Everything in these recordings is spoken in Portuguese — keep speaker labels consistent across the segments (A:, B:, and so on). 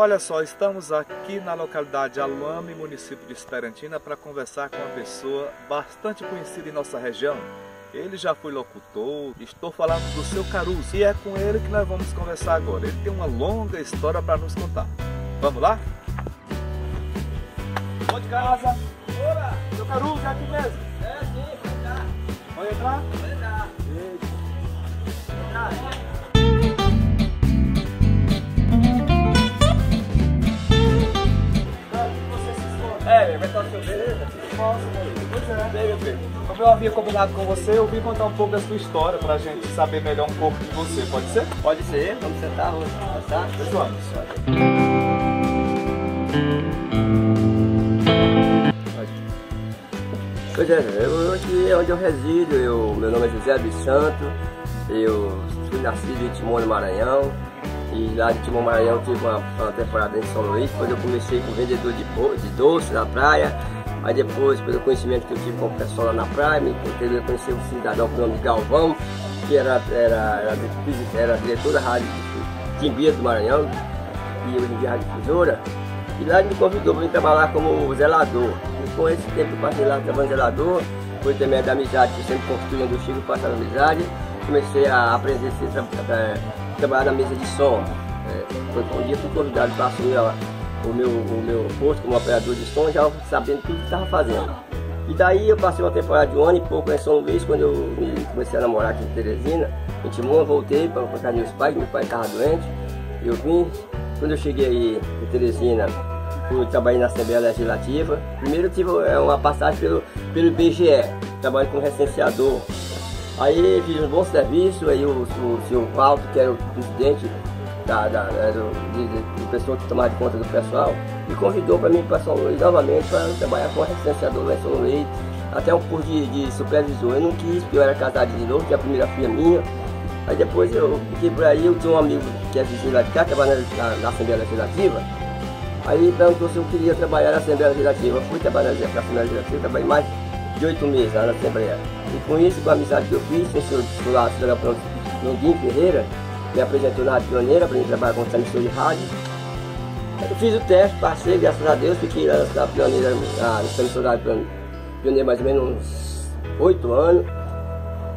A: Olha só, estamos aqui na localidade Aluame, município de Esperantina, para conversar com uma pessoa bastante conhecida em nossa região. Ele já foi locutor, estou falando do seu Caruso e é com ele que nós vamos conversar agora. Ele tem uma longa história para nos contar. Vamos lá? Bom de casa! Ora! Seu Caruso, é aqui mesmo?
B: É, sim, pode entrar.
A: Pode entrar?
B: Pode entrar.
A: Eita.
B: Entrar.
A: Vai estar seu beleza? Posso, Pois é. Bem, meu filho. Como eu havia combinado com você, eu vim contar um pouco da sua história pra gente saber melhor um pouco de você, pode ser?
B: Pode ser, vamos sentar, vamos conversar.
A: Pois vamos.
B: Pois é, eu, aqui é onde eu resido, eu, meu nome é José dos Santos, eu fui nascido em Timon, Maranhão, e lá de Timon, Maranhão tive uma, uma, temporada em São Luís, depois eu comecei com vendedor de, de doce na praia, aí depois, pelo conhecimento que eu tive com o pessoal lá na praia, me eu conheci um cidadão com o nome de Galvão, que era, era, era, era diretor da rádio Timbia do Maranhão, e hoje em dia rádio difusora, e lá ele me convidou para trabalhar como zelador. Com esse tempo eu passei lá trabalhando zelador, foi também da amizade que sempre construindo o Chico passando amizade, comecei a aprender a tra trabalhar na mesa de som. É, um dia fui convidado para assumir o meu, o meu posto como operador de som, já sabendo tudo que estava fazendo. E daí eu passei uma temporada de um ano e pouco em São Luís, quando eu comecei a namorar aqui em Teresina, em Timon, voltei para casa meus pais, meu pai estava doente, eu vim, quando eu cheguei aí em Teresina, fui trabalhei na Assembleia Legislativa. Primeiro eu tive é, uma passagem pelo, pelo IBGE, trabalhei como recenseador. Aí fiz um bom serviço, aí o, o senhor Valdo, que era o presidente da, da, da pessoal que tomava conta do pessoal, me convidou para mim para São Luís novamente para trabalhar como recenseador lá em São Luís, até um curso de, de supervisor. Eu não quis, porque eu era casado de novo, que a primeira filha minha. Aí depois eu fiquei por aí, eu tinha um amigo que é vizinho lá de cá, trabalhando na, na Assembleia Legislativa, Aí perguntou se eu queria trabalhar na Assembleia Legislativa. Eu fui trabalhar na Assembleia Legislativa, trabalhei mais de oito meses lá na Assembleia. E com isso, com a amizade que eu fiz, o senhor titular, o senhor Ferreira, me apresentou na Pioneira para trabalhar com transmissor de rádio. Eu fiz o teste, passei, graças a Deus, fiquei lá na Pioneira, na da Rádio Pioneira mais ou menos uns oito anos.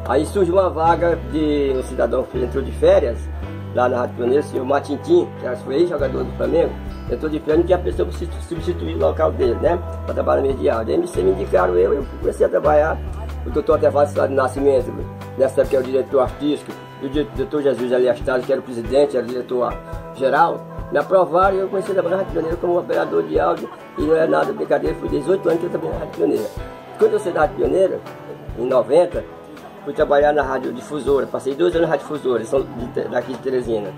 B: Aí surgiu uma vaga de um cidadão que entrou de férias, lá na Rádio Pioneira, o senhor Matintim, que foi ex-jogador do Flamengo estou de frente que a pessoa substituir o local dele, né? Para trabalhar áudio. Aí me, indicaram eu, eu comecei a trabalhar. O doutor Cidade de Nascimento, nessa época que era o diretor artístico, e o doutor Jesus Aliastado, que era o presidente, era o diretor geral, me aprovaram e eu comecei a trabalhar na Rádio Pioneira como operador de áudio. E não é nada brincadeira, fui 18 anos que eu trabalhei na Rádio Pioneira. Quando eu saí da Rádio Pioneira, em 90, fui trabalhar na Rádio Difusora. Passei dois anos na Rádio Difusora, daqui de Teresina.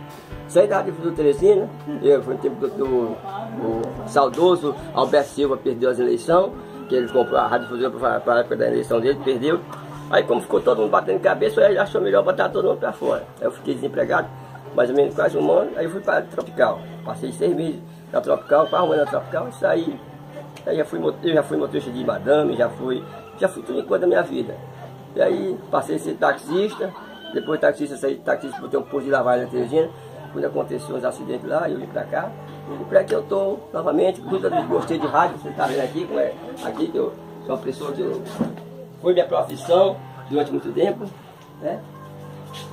B: Saí da Rádio Teresina, eu, foi o tempo do, do o saudoso Alberto Silva perdeu as eleições, que ele comprou a Rádio Fusão para a época da eleição dele, perdeu. Aí como ficou todo mundo batendo cabeça, ele achou melhor botar todo mundo para fora. Aí eu fiquei desempregado, mais ou menos quase um ano, aí eu fui para a Tropical. Passei seis meses na Tropical, quase um ano na Tropical, e saí. Aí já fui, eu já fui motorista de madame, já fui, já fui tudo enquanto da minha vida. E aí passei a ser taxista, depois taxista, saí de taxista, botei um posto de lavagem na Teresina, quando aconteceu os acidentes lá, eu vim pra cá. E pra que eu tô novamente, muitas vezes gostei de rádio, você tá vendo aqui, como é aqui que eu sou uma pessoa que eu, foi minha profissão durante muito tempo, né?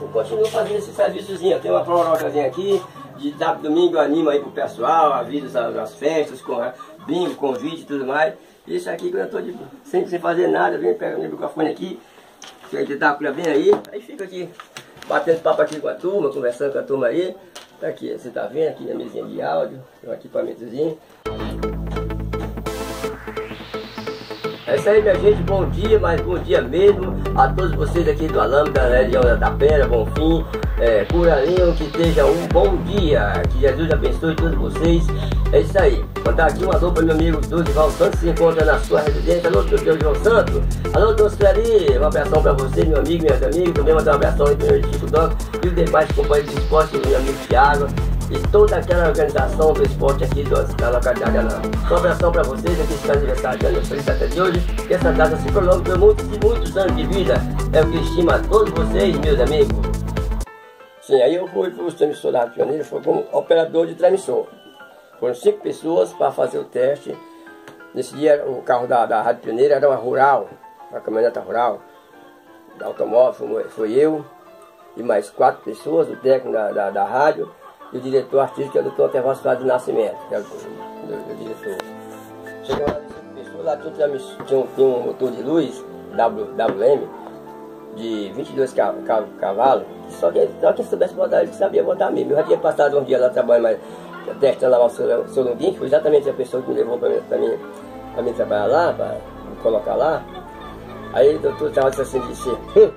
B: Eu continuo fazendo esse serviçozinho, eu tenho uma prorocazinha aqui, de dar domingo eu animo aí pro pessoal, aviso as, as festas, com bingo, convite e tudo mais. Isso aqui quando eu tô de, sem, sem fazer nada, eu venho pegando o microfone aqui, que a gente dá vem aí, aí fica aqui batendo papo aqui com a turma, conversando com a turma aí. Tá aqui, você tá vendo aqui a mesinha de áudio, um equipamentozinho. É isso aí, minha gente. Bom dia, mas bom dia mesmo a todos vocês aqui do Alame, da Legião da Tapera, Bonfim, é, Curalinho. Que seja um bom dia. Que Jesus abençoe todos vocês. É isso aí. Mandar aqui uma alô para meu amigo Dorival Santos, que se encontra na sua residência. Alô, Dorival Santos. Alô, Deus Clari. Um abração para você, meu amigo, minhas amigas. Também mandar um abração aí para o meu Chico Doc e os demais companheiros de esporte, meu amigo Thiago e toda aquela organização do esporte aqui do, da localidade de Anã. Um abração para vocês aqui que estão aniversariando feliz data de hoje. Que essa data se prolongue por muitos e muitos anos de vida. É o que estima a todos vocês, meus amigos. Sim, aí eu fui para o transmissor da Rádio Pioneira, foi como operador de transmissor. Foram cinco pessoas para fazer o teste. Nesse dia o carro da, da Rádio Pioneira era uma rural, uma caminhoneta rural, da automóvel, foi, eu e mais quatro pessoas, o técnico da, da, da rádio e o diretor artístico, que é o doutor Soares de Nascimento, que é o, o, o diretor. Chegamos lá, pessoas, lá tinha, tinha, tinha um motor de luz, WM, de 22 cavalos, só quem, só quem soubesse botar, ele sabia botar mesmo. Eu já tinha passado um dia lá trabalhando, mas testando lá o seu, seu Longuinho, que foi exatamente a pessoa que me levou para mim, mim, trabalhar lá, para me colocar lá. Aí o doutor estava disse assim, disse, hum,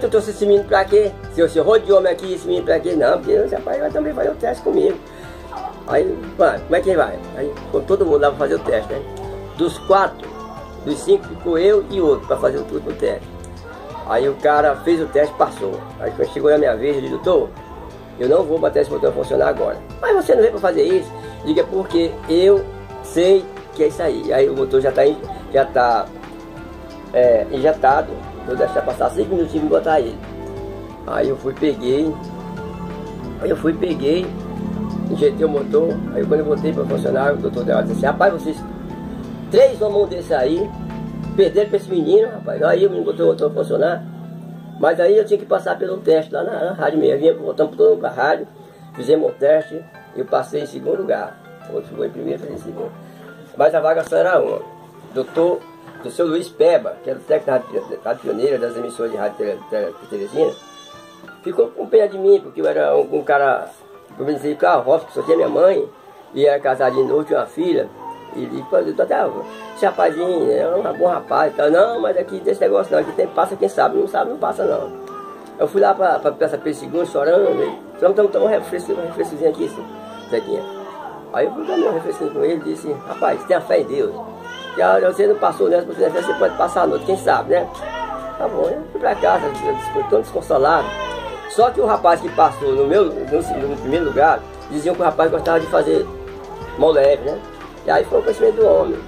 B: tu trouxe esse menino pra quê? Se eu, se rodeou aqui, esse menino pra quê? Não, porque o rapaz vai também fazer o teste comigo. Aí, mano, como é que vai? Aí, com todo mundo lá pra fazer o teste, né? Dos quatro, dos cinco, ficou eu e outro pra fazer o tudo teste. Aí o cara fez o teste passou. Aí quando chegou na minha vez, ele disse, doutor, eu não vou bater esse botão funcionar agora. Mas você não veio para fazer isso? Diga porque eu sei que é isso aí. Aí o motor já está já tá, é, injetado. Vou deixar passar 5 minutinhos e botar ele. Aí eu fui, peguei. Aí eu fui, peguei, injetei o motor. Aí quando eu botei para funcionar, o doutor deu disse assim, rapaz, vocês três homens desse aí, perderam para esse menino, rapaz. Aí o menino botou o motor para funcionar. Mas aí eu tinha que passar pelo teste lá na, na rádio mesmo. Vinha, voltamos todo para a rádio, fizemos o teste, eu passei em segundo lugar. Outro foi em primeiro, fez em segundo. Mas a vaga só era uma. Doutor, do seu Luiz Peba, que era o técnico da rádio pioneira das emissões de rádio Teresina, ficou com pena de mim, porque eu era um, um cara, eu venci carro, que só tinha minha mãe, e era casado de novo, tinha uma filha. E ele tô até, esse rapazinho é um bom rapaz. Tá, não, mas aqui desse negócio não, aqui tem, passa quem sabe, não sabe, não passa não. Eu fui lá pra, Peça Pedro II, chorando, tomando um refresco, um refrescozinho aqui, assim, Zequinha. Aí eu fui um refresco com ele e disse, rapaz, tenha fé em Deus. Que você não passou nessa, você pode passar a noite, quem sabe, né? Tá bom, eu fui pra casa, tão desconsolado. Só que o rapaz que passou no meu, no, no primeiro lugar, diziam que o rapaz gostava de fazer mão leve, né? E aí foi o conhecimento do homem.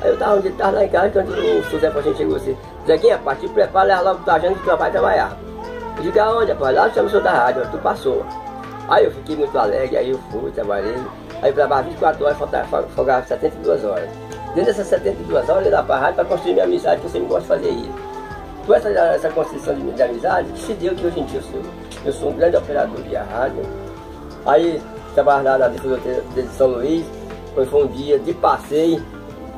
B: Aí eu tava onde ele tava lá em casa, quando o José Pochino chegou assim, Zequinha, te prepara, leva logo tua janta que tu vai trabalhar. Eu digo, aonde, rapaz? Lá no chama da rádio, tu passou. Aí eu fiquei muito alegre, aí eu fui, trabalhei. Aí eu trabalhava 24 horas, folgava 72 horas. Dentro dessas 72 horas, eu ia lá pra rádio para construir minha amizade, que eu sempre gosto de fazer isso. Com essa, essa construção de, de amizade, que se deu que hoje em dia eu sou, eu sou um grande operador de rádio. Aí trabalhava na de São Luís, foi, foi um dia de passeio,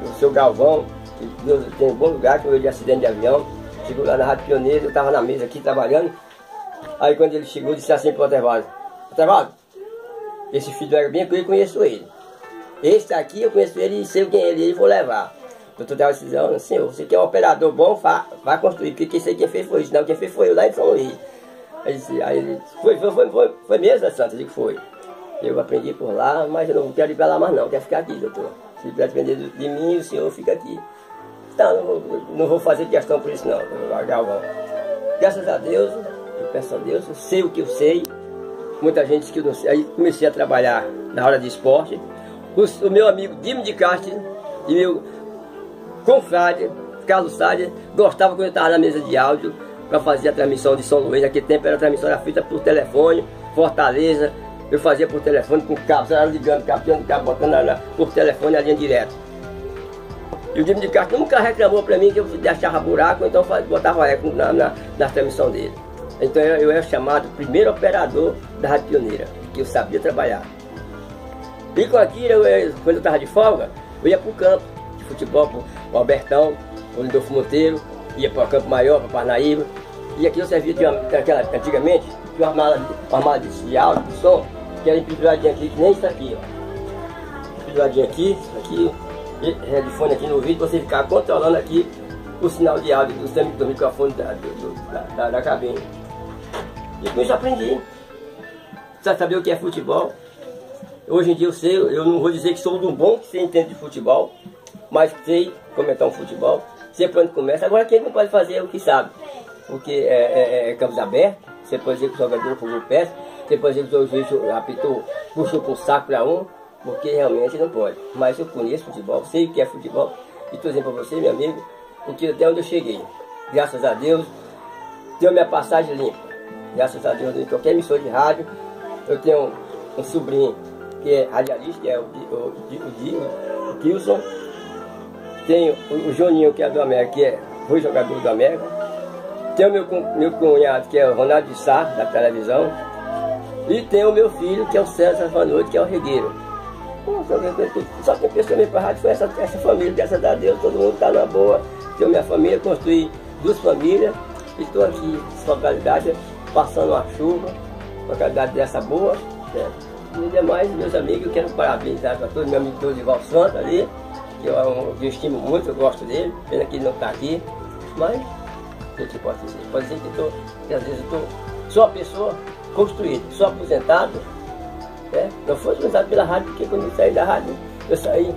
B: o seu Galvão, que Deus tem um bom lugar, que eu de acidente de avião. Chegou lá na Rádio Pioneiro, eu estava na mesa aqui trabalhando. Aí quando ele chegou, disse assim para o Otevado, Otevado, esse filho do bem, eu conheço ele. Esse aqui eu conheço ele e sei quem é ele, ele vou levar. O doutor deu decisão, senhor, você quer um operador bom, vá, vá construir, porque quem sei quem fez foi isso, não, quem fez foi eu lá em São Luís. Aí, ele foi, foi, foi, foi, foi mesmo, Santa? Eu disse, foi. Eu aprendi por lá, mas eu não quero ir para lá mais não, quero ficar aqui, doutor. Se depender de mim, o senhor fica aqui. Então, não vou, não vou fazer questão por isso não, Galvão. Graças a Deus, eu peço a Deus, eu sei o que eu sei. Muita gente que eu não sei. Aí comecei a trabalhar na hora de esporte. O, o meu amigo Dimo de Castro e meu confrade, Carlos Sádia, gostava quando eu estava na mesa de áudio para fazer a transmissão de São Luís. Naquele tempo era a transmissão era feita por telefone, Fortaleza, eu fazia por telefone com cabo, era ligando, captando cabo, botando na, por telefone a linha direto. E o Dimo de Castro nunca reclamou para mim que eu deixava buraco, então botava eco na, na, na transmissão dele. Então eu, eu era chamado primeiro operador da Rádio Pioneira, que eu sabia trabalhar. E com aquilo, eu, quando eu estava de folga, eu ia para o campo de futebol, para o Albertão, o Lindolfo Monteiro, ia para o Campo Maior, para Parnaíba. E aqui eu servia de uma, antigamente, de uma uma armada de áudio, de som, era empenduradinha aqui, que nem isso aqui, ó. Empenduradinha aqui, aqui, headphone aqui no vídeo, você ficar controlando aqui o sinal de áudio do, do microfone da, do, da, da, da, cabine. E com isso aprendi. Precisa saber o que é futebol. Hoje em dia eu sei, eu não vou dizer que sou um bom que você entende de futebol, mas sei comentar um futebol, sei para onde começa. Agora quem não pode fazer é o que sabe, porque é, é, é campos abertos, você pode dizer que o jogador pegou o pé, dizer que o juiz apitou, puxou por saco para um, porque realmente não pode. Mas eu conheço futebol, sei que é futebol, e estou dizendo para você, meu amigo, porque até onde eu cheguei, graças a Deus, tenho minha passagem limpa. Graças a Deus, em qualquer emissora de rádio, eu tenho um, sobrinho que é radialista, que é o, o, o, o. Tenho o, o Joninho, que é do América, que é, foi jogador do América. Tenho meu, meu cunhado, que é o Ronaldo de Sá, da televisão. E tenho o meu filho, que é o César Vanoite, que é o regueiro. Só que pessoa me a foi essa, essa família, graças a Deus, todo mundo está na boa. Tenho minha família, construí duas famílias. Estou aqui, sua qualidade, passando a chuva, uma qualidade dessa boa. Né? E demais, meus amigos, eu quero parabenizar para todos, meu amigo Dorival Santos ali, que eu, eu, estimo muito, eu gosto dele, pena que ele não está aqui, mas o que pode dizer? Pode dizer que, tô, que às vezes eu tô, sou uma pessoa construída, sou aposentado, né? não fui aposentado pela rádio, porque quando eu saí da rádio, eu saí,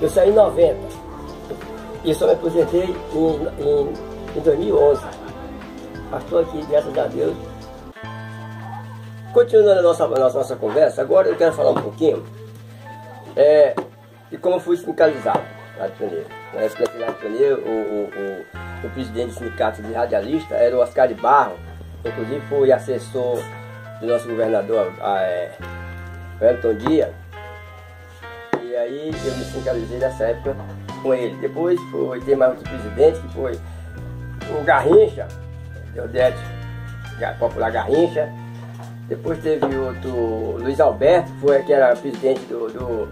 B: eu saí em 90. E só me aposentei em, em, em 2011. Estou aqui, graças a Deus, Continuando a nossa, nossa, nossa conversa, agora eu quero falar um pouquinho é, de como eu fui sindicalizado na Pioneiro. Na da Rádio Pioneiro, o, o, o, o, presidente do sindicato de radialista era o Oscar de Barro, inclusive foi assessor do nosso governador é, Wellington Dias. E aí eu me sindicalizei nessa época com ele. Depois foi, tem mais outro presidente que foi o Garrincha, Deodete, popular Garrincha, depois teve outro Luiz Alberto, que, foi, que era presidente do, do,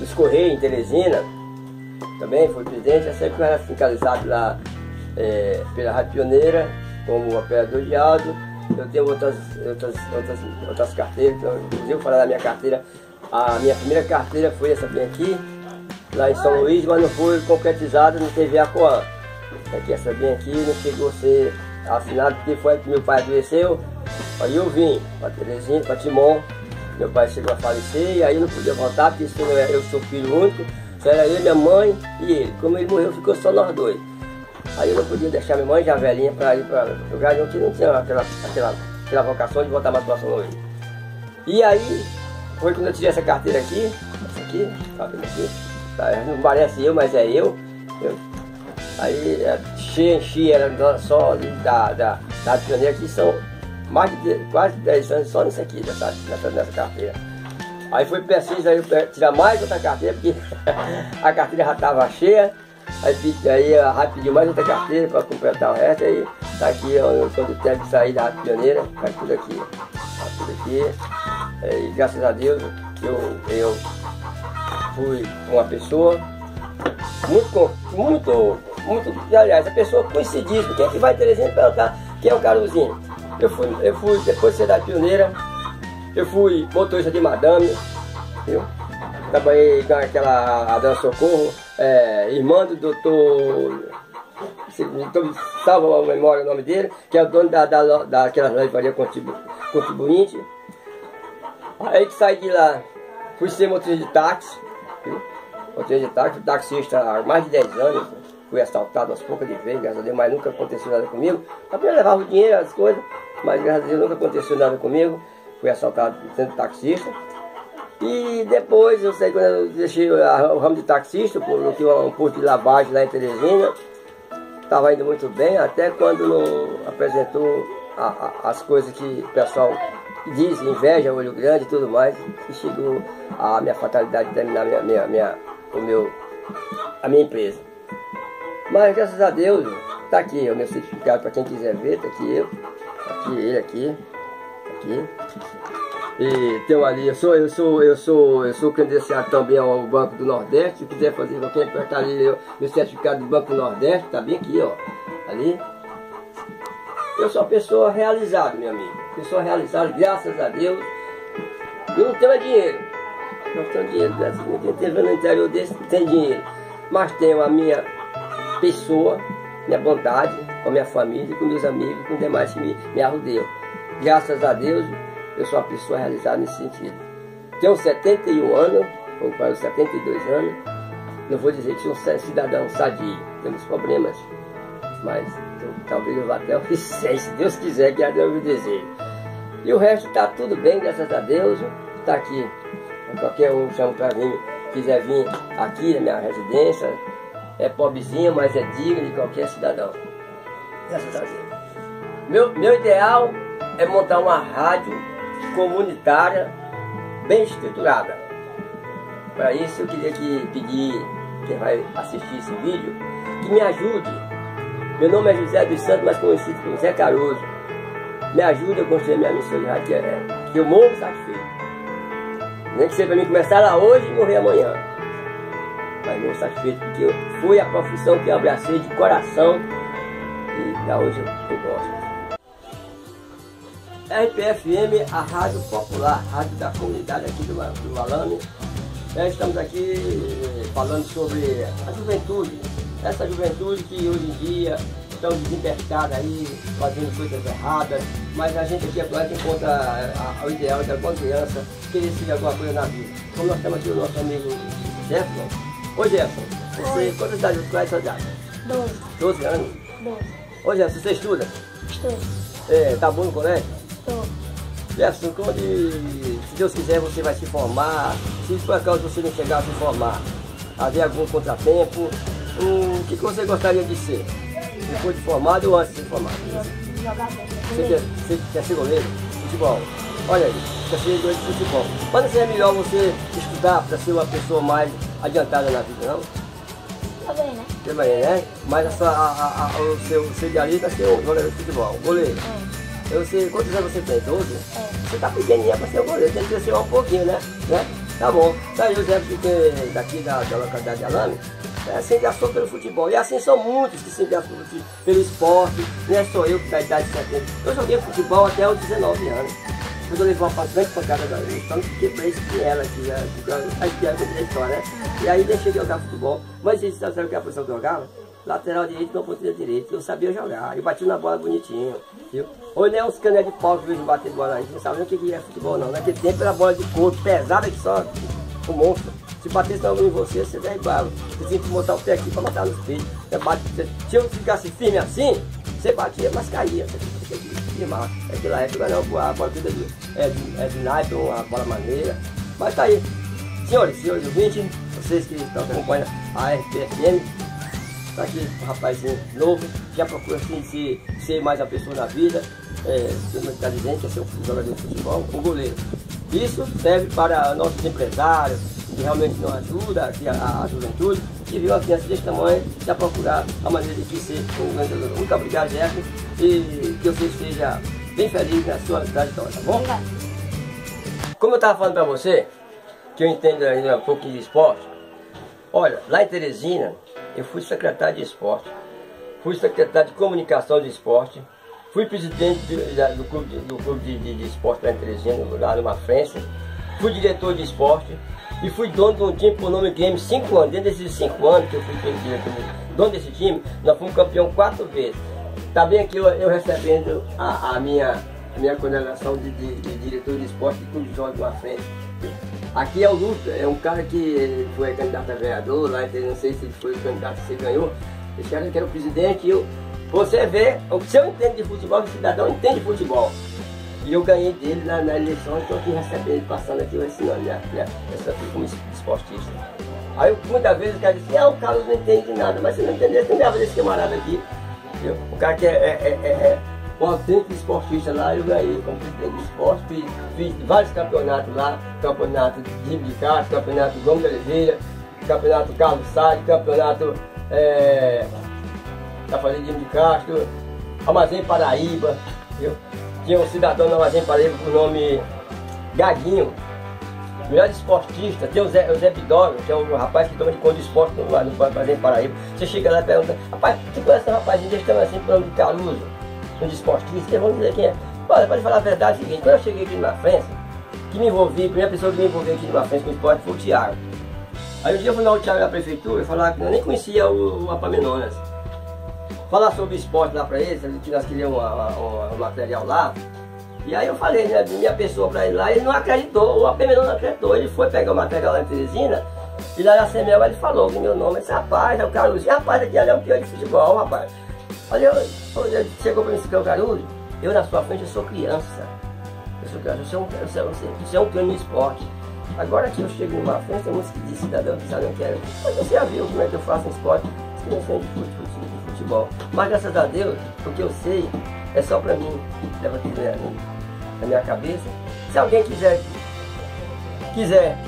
B: dos Correios em Teresina. Também foi presidente, eu sempre era sindicalizado lá é, pela Rádio Pioneira, como operador de áudio. Eu tenho outras, outras, outras, outras carteiras, então, inclusive falar da minha carteira. A minha primeira carteira foi essa bem aqui, lá em São Luís, mas não foi concretizada no TVA Coan. Aqui, essa bem aqui não chegou a ser assinada porque foi que meu pai adoeceu Aí eu vim para Terezinha, para Timon. Meu pai chegou a falecer e aí eu não podia voltar, porque eu sou filho único. Só era eu, minha mãe e ele. Como ele morreu, ficou só nós dois. Aí eu não podia deixar minha mãe já velhinha para ir para o não tinha, não tinha aquela, aquela, aquela vocação de voltar mais São Luís. E aí, foi quando eu tirei essa carteira aqui, essa aqui, tá vendo aqui? Tá, não parece eu, mas é eu. eu aí, enchi, enchi, era só da, da, da pioneira que são mais de quase 10 anos só nisso aqui, nessa, nessa, nessa carteira. Aí foi preciso aí, tirar mais outra carteira, porque a carteira já estava cheia. Aí, aí a Rádio pediu mais outra carteira para completar o resto. Aí tá aqui, ó, quando teve que sair da Pioneira, tá tudo aqui. Tá tudo aqui. E graças a Deus eu, eu fui uma pessoa muito, muito, muito, aliás, a pessoa conhecidíssima. Quem é que vai Terezinha perguntar quem é o Caruzinho? Eu fui, eu fui depois de ser da pioneira, eu fui motorista de madame, viu? Trabalhei com aquela Adana Socorro, é, irmã do doutor, salva a memória o nome dele, que é o dono da, da, daquela contribu, contribuinte. Aí que saí de lá, fui ser motorista de táxi? Motorista de táxi, taxista há mais de 10 anos, fui assaltado umas poucas de vezes, graças a Deus, mas nunca aconteceu nada comigo. Apenas levava o dinheiro, as coisas mas graças a Deus nunca aconteceu nada comigo. Fui assaltado sendo taxista. E depois, eu sei quando eu deixei o ramo de taxista, coloquei um posto de lavagem lá em Teresina, estava indo muito bem, até quando apresentou a, a, as coisas que o pessoal diz, inveja, olho grande e tudo mais, e chegou a minha fatalidade de terminar minha, minha, minha, o meu, a minha empresa. Mas graças a Deus, está aqui o meu certificado para quem quiser ver, está aqui eu. Aqui, ele aqui. Aqui. E tem ali, eu sou, eu sou, eu sou, eu sou credenciado também ao Banco do Nordeste. Se quiser fazer qualquer apertar ali meu certificado do Banco do Nordeste, tá bem aqui, ó. Ali. Eu sou uma pessoa realizada, meu amigo. Pessoa realizada, graças a Deus. Eu não tenho dinheiro. Não tenho dinheiro, graças a Deus. Quem no interior desse tem dinheiro. Mas tenho a minha pessoa, minha bondade, com a minha família, com meus amigos, com os demais que me, me arrodeiam. Graças a Deus, eu sou uma pessoa realizada nesse sentido. Tenho 71 anos, para os 72 anos, não vou dizer que sou um cidadão sadio, temos problemas, mas então, talvez eu vá até o 100, se Deus quiser, que é Deus me desejo. E o resto está tudo bem, graças a Deus, está aqui. Qualquer um chama para vir, quiser vir aqui na minha residência, é pobrezinho, mas é digno de qualquer cidadão. Graças a Deus. Meu, meu ideal é montar uma rádio comunitária bem estruturada. Para isso eu queria que pedir quem vai assistir esse vídeo que me ajude. Meu nome é José dos Santos, mais conhecido como Zé Caroso. Me ajude a construir minha missão de rádio, que, é, que eu morro satisfeito. Nem que seja para mim começar lá hoje e morrer amanhã. Mas morro satisfeito porque foi a profissão que eu abracei de coração e até hoje eu gosto. RPFM, a Rádio Popular, Rádio da Comunidade aqui do, do. Nós estamos aqui eh, falando sobre a juventude, essa juventude que hoje em dia estão desempercadas aí, fazendo coisas erradas, mas a gente aqui agora encontra a, a, o ideal da boa criança querer seguir alguma coisa na vida. Como nós temos aqui o nosso amigo Jefferson. Ô Jefferson, você, quantas idades quais sua idade?
C: Doze.
B: Doze anos?
C: Doze.
B: Ô Jefferson, você estuda?
C: Estudo.
B: É, tá bom no colégio?
C: Estou.
B: Jefferson, quando, se Deus quiser, você vai se formar. Se por acaso você não chegar a se formar, haver algum contratempo, o que, que você gostaria de ser? Depois de formado ou antes de formado?
C: Jogar.
B: Você quer, você quer ser goleiro? Futebol. Olha aí, quer ser goleiro de futebol. Mas não seria melhor você estudar para ser uma pessoa mais adiantada na vida, não?
C: Tá bem, né?
B: Também, né? Mas a sua, a, a, a, o seu, seu idealista é ser um jogador de futebol, goleiro.
C: É.
B: Eu sei, quantos anos você tem? 12?
C: É.
B: Você tá pequenininha para ser goleiro, tem que crescer um pouquinho, né? né? Tá bom. Tá que daqui da, da localidade de Alame, é, se engraçou pelo futebol. E assim são muitos que se engraçam pelo, pelo esporte. Não é só eu que da idade de 70. Eu joguei futebol até os 19 anos. Quando eu levei uma grande pancada da luz, então fiquei pra ela aqui, né? a espiar com a história, né? E aí deixei de jogar futebol. Mas vocês sabem que a posição que eu jogava? Lateral direito com ponteira direito. Eu sabia jogar. Eu bati na bola bonitinho. Viu? Hoje não é uns cané de pau que vejo bater bola aí. Não sabe nem o que é futebol não. Naquele tempo era bola de couro, pesada que só o monstro. Se batesse na mão em você, você derrubava. Você tinha que botar o pé aqui para matar nos peitos. Bate, você, se eu ficasse firme assim, você batia, mas caía. Você tinha que firmar. Naquela época não, a bola toda de, é, de, é de naipe, uma bola maneira. Mas tá aí. Senhores, senhores ouvintes, vocês que estão acompanhando a RPFM, Tá aqui um rapazinho novo, já procura assim, ser, ser mais uma pessoa na vida, é, ser mais inteligente, ser um jogador de futebol, um goleiro. Isso serve para nossos empresários, que realmente não ajuda aqui a, a juventude, que viu uma criança desse tamanho, já procurar a maneira de que ser um grande jogador. Muito obrigado, Jefferson, e que você seja bem feliz na sua trajetória, tá bom?
C: Obrigado.
B: Como eu estava falando para você, que eu entendo ainda um pouco de esporte, olha, lá em Teresina, eu fui secretário de esporte, fui secretário de comunicação de esporte, fui presidente de- da- do clube, do clube de, de- de esporte lá em Teresina, lá numa França, fui diretor de esporte e fui dono de um time por nome Game cinco anos. Dentro desses cinco anos que eu fui diretor, dono desse time, nós fomos campeão quatro vezes. Também aqui eu, eu recebendo a, a minha, a minha condenação de, de- de diretor de esporte do clube de jogos de uma frente. Aqui é o Lúcio, é um cara que foi candidato a vereador, lá não sei se ele foi candidato, se ganhou. Esse cara que era o presidente, eu, você vê, se eu entendo de futebol, o cidadão entende de futebol. E eu ganhei dele na, na eleição, estou aqui recebendo passando aqui, eu ensinando minha, minha, essa como es- esportista. Aí eu, muitas vezes o cara diz assim, ah, o Carlos não entende de nada, mas você não entendeu, você não deve desse camarada aqui. O cara que é, é, é, é, um autêntico esportista lá, eu ganhei como presidente de esporte, fiz, vários campeonatos lá, campeonato de de Castro, campeonato Gomes de Oliveira, campeonato Carlos Salles, campeonato é, da Fazenda de de Castro, Armazém Paraíba, viu? Tinha um cidadão no Armazém Paraíba com o nome Gaguinho, melhor esportista, tem o Zé, o Zé que é o rapaz que toma de conta do esporte no, no Paraíba. Você chega lá e pergunta, rapaz, você conhece um rapazinho desse tamanho assim, por nome de Caruso, um de esportista, eles vão dizer quem é. Olha, pode falar a verdade, é o seguinte, quando eu cheguei aqui na França, que me envolvi, a primeira pessoa que me envolveu aqui numa frente com o esporte foi o Thiago. Aí um dia eu fui lá o Thiago da prefeitura e falar que eu nem conhecia o, o Apamenonas. Falar sobre esporte lá pra eles, que nós queríamos um material lá. E aí eu falei, né, minha pessoa pra ele lá, ele não acreditou, o Apamenonas não acreditou. Ele foi pegar o material lá em Teresina, e lá na Semel ele falou que meu nome, esse rapaz, é o Caruso. E rapaz, aqui é um pior de futebol, rapaz. Olha, chegou pra mim e disse, "Ô, Caruso, eu na sua frente eu sou criança. Eu sou criança, você é um, você é um, você é um esporte. Agora que eu chego numa frente, tem muitos que cidadão que sabe, não quero. Mas você já viu como é que eu faço no esporte? Não sei de fute- fute- de futebol. Mas graças a Deus, o que eu sei é só pra mim. Leva aqui na minha cabeça. Se alguém quiser, quiser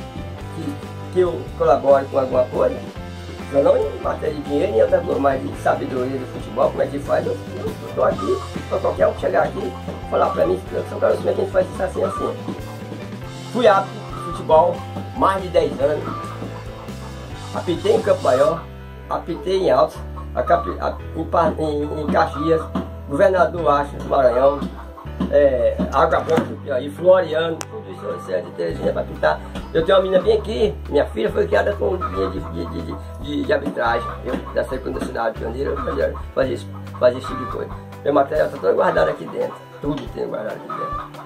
B: que, que eu colabore com alguma coisa, eu não em matéria de dinheiro outra coisa, mas de sabedoria do futebol, como é que faz, eu estou aqui para qualquer um chegar aqui e falar para mim, sou Carlos, como é que a gente faz isso assim assim. Fui apto de futebol mais de 10 anos, apitei em Campo Maior, apitei em Altos, em, em, em Caxias, governador Acha do Maranhão, é, Água Branca do Piauí, Floriano, eu sei de Terezinha para pintar. Eu tenho uma menina bem aqui, minha filha foi criada com linha de, de, de, de, de arbitragem. Eu, da segunda cidade pioneira, eu fazia, fazia, isso, fazia esse tipo de coisa. Meu material está todo guardado aqui dentro, tudo tem guardado aqui dentro.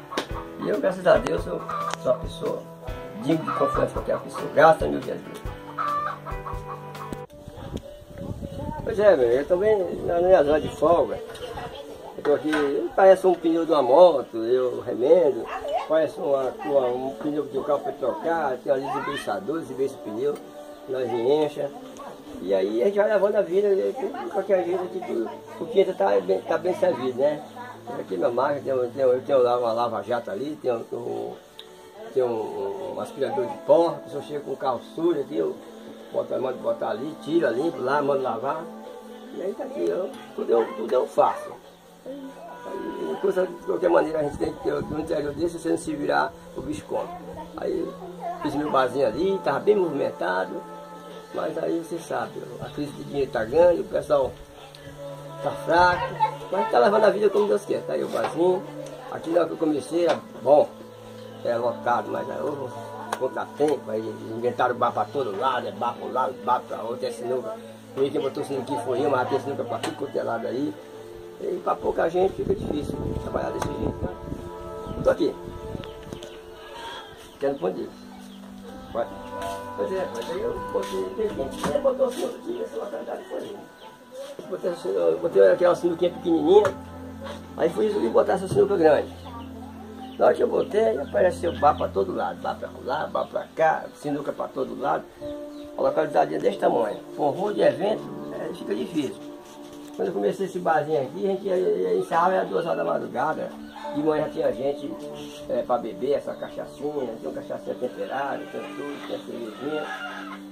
B: E eu, graças a Deus, sou, sou uma pessoa digna de confiança de qualquer pessoa. Graças a meu Jesus. Pois é, meu, eu também, nas minhas horas de folga, aqui, parece um pneu de uma moto, eu remendo, parece uma, uma, um pneu de um carro para trocar, tem ali desembaçador, desembaça o pneu, nós encha. E aí a gente vai levando a vida, de qualquer jeito, aqui, o quinto está bem, tá bem servido, né? Aqui na marca tem, tem, eu tenho lá uma lava-jato ali, tem, um, tem um, um, aspirador de pó, a pessoa chega com o carro sujo aqui, eu boto, mando botar ali, tira, limpo lá, mando lavar. E aí tá aqui, eu, tudo, eu, tudo eu faço. Aí, coisa, de qualquer maneira, a gente tem que ter no interior desse, você não se virar, o bicho come. Aí fiz meu barzinho ali, estava bem movimentado, mas aí você sabe, a crise de dinheiro está grande, o pessoal está fraco, mas está levando a vida como Deus quer. Tá aí o barzinho, aqui na hora que eu comecei era bom, era lotado, mas aí houve contratempo, aí inventaram bar para todo lado, é bar para um lado, bar para outro, é sinuca. Quem botou sinuca aqui foi eu, mas tem sinuca para tudo quanto é lado aí. E para pouca gente fica difícil trabalhar desse jeito. Estou aqui. Quero ponto Pode. Pois é, mas aí eu botei, você botou o sinuca aqui, essa localidade foi aí. Botei, botei aquela sinuquinha pequenininha, aí fui resolver botar essa sinuca grande. Na hora que eu botei, apareceu bar para todo lado, bar para lá, bar para cá, sinuca para todo lado. A localidade é desse tamanho. Forrou de evento, é, fica difícil. Quando eu comecei esse barzinho aqui, a gente encerrava às duas horas da madrugada. De manhã já tinha gente é, para beber, essa cachaçinha, tinha uma cachaçinha temperada, tinha tudo, tinha cervejinha.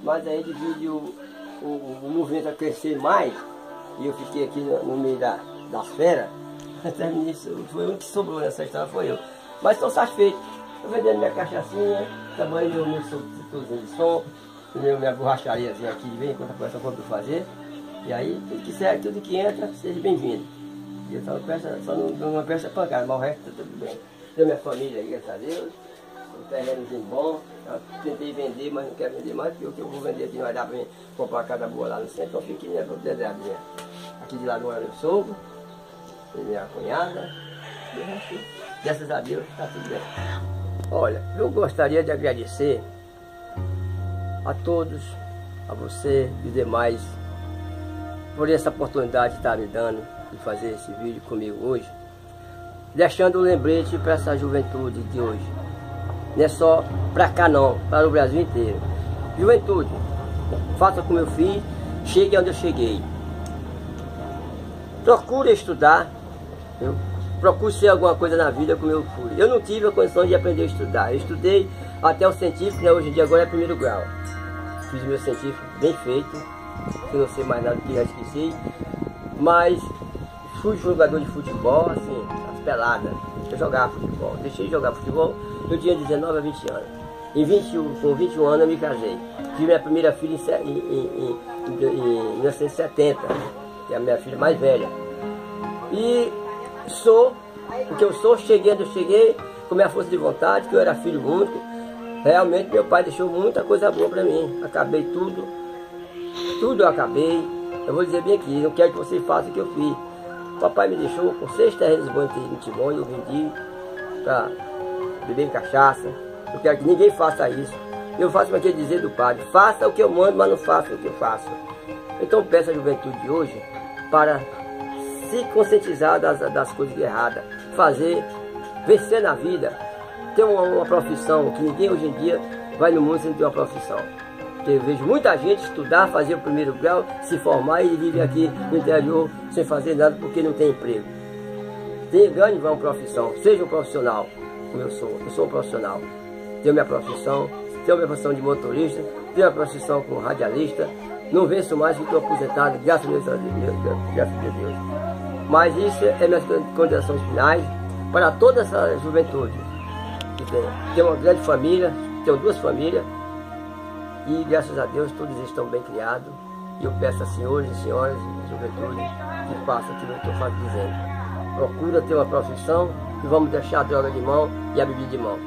B: Mas aí devido o, o, o movimento a crescer mais, e eu fiquei aqui no, no meio da, das feras, até nisso, foi um que sobrou nessa história, foi eu. Mas estou satisfeito. Estou vendendo minha cachaçinha, também meu, meu substitutozinho de som, minha borrachariazinha aqui de vez em quando a para fazer. E aí, tudo que serve, tudo que entra, seja bem-vindo. E eu só peço, só não, não peço pancada, mas o resto tá tudo bem. Tenho minha família aí, graças a Deus. Um terrenozinho bom. Eu tentei vender, mas não quero vender mais, porque o que eu vou vender aqui não vai dar para mim comprar cada boa lá no centro. Então fiquei minha propriedade Aqui de lá do meu sogro, minha cunhada. E graças a Deus, está tudo bem. Olha, eu gostaria de agradecer a todos, a você e demais por essa oportunidade de estar me dando de fazer esse vídeo comigo hoje, deixando um lembrete para essa juventude de hoje. Não é só para cá não, para o Brasil inteiro. Juventude, faça como eu fiz, chegue onde eu cheguei. Procure estudar, procure ser alguma coisa na vida como eu fui. Eu não tive a condição de aprender a estudar. Eu estudei até o científico, né? hoje em dia agora é primeiro grau. Fiz meu científico bem feito, que não sei mais nada que já esqueci. Mas fui jogador de futebol, assim, as peladas. Eu jogava futebol. Deixei de jogar futebol, eu tinha 19 a 20 anos. Em 21, com 21 anos eu me casei. Tive minha primeira filha em, em, em, em 1970, que é a minha filha mais velha. E sou, porque eu sou, cheguei onde eu cheguei, com minha força de vontade, que eu era filho único. Realmente meu pai deixou muita coisa boa para mim. Acabei tudo tudo eu acabei. Eu vou dizer bem aqui, não quero que você faça o que eu fiz. Papai me deixou com seis terrenos bons em Timon e eu vendi para beber cachaça. Eu quero que ninguém faça isso. Eu faço para que dizer do padre, faça o que eu mando, mas não faça o que eu faço. Então peço à juventude de hoje para se conscientizar das, das coisas erradas, fazer, vencer na vida, ter uma, uma profissão, que ninguém hoje em dia vai no mundo sem ter uma profissão. Eu vejo muita gente estudar, fazer o primeiro grau, se formar e vive aqui no interior sem fazer nada porque não tem emprego. Tem grande vão profissão, seja um profissional, como eu sou. Eu sou um profissional. Tenho minha profissão, tenho minha profissão de motorista, tenho a profissão como radialista, não venço mais que estou aposentado, graças a Deus, graças a Deus. Mas isso é minhas considerações finais para toda essa juventude. Que tem, tenho uma grande família, tenho duas famílias, e graças a Deus todos estão bem criados. E eu peço a senhores e senhoras de juventude que façam aquilo que eu estou dizendo. Procura ter uma profissão e vamos deixar a droga de mão e a bebida de mão.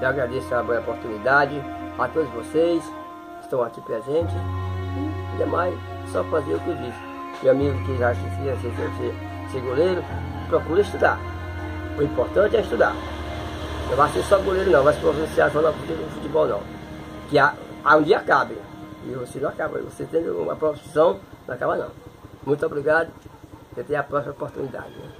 B: Eu agradeço a boa oportunidade a todos vocês que estão aqui presentes. E demais, só fazer o que eu disse. Meu amigo que já queria ser, ser, ser, goleiro, procura estudar. O importante é estudar. Não vai ser só goleiro não, vai se só no futebol não. Que há, há um dia acabe. E você não acaba. Você tendo uma profissão, não acaba não. Muito obrigado. Até a próxima oportunidade. Né?